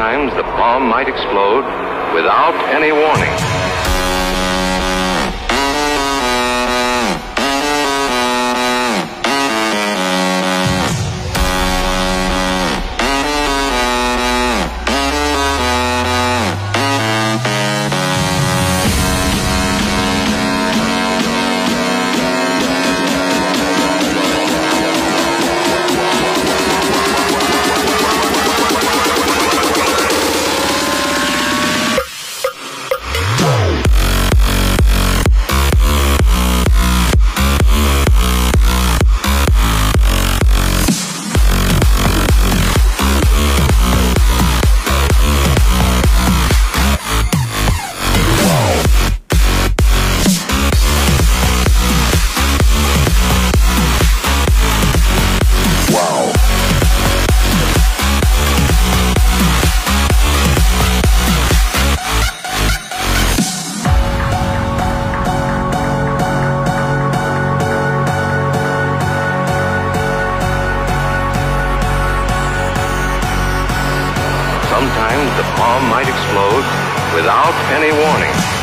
times the bomb might explode without any warning. Sometimes the bomb might explode without any warning.